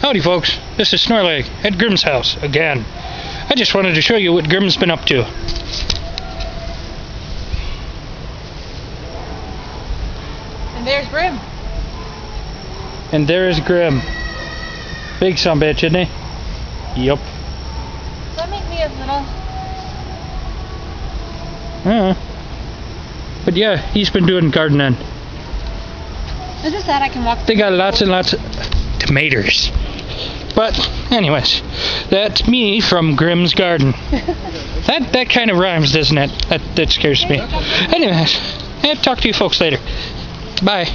Howdy, folks. This is Snorlagg at Grim's house again. I just wanted to show you what Grim's been up to. And there's Grim. And there is Grim. Big son bitch, isn't he? Yup. Does that make me a little? Uh, but yeah, he's been doing gardening. Is it sad I can walk? They got lots and lots of tomatoes. But anyways, that's me from Grim's Garden. that that kind of rhymes, doesn't it? That that scares me. Anyways, I'll talk to you folks later. Bye.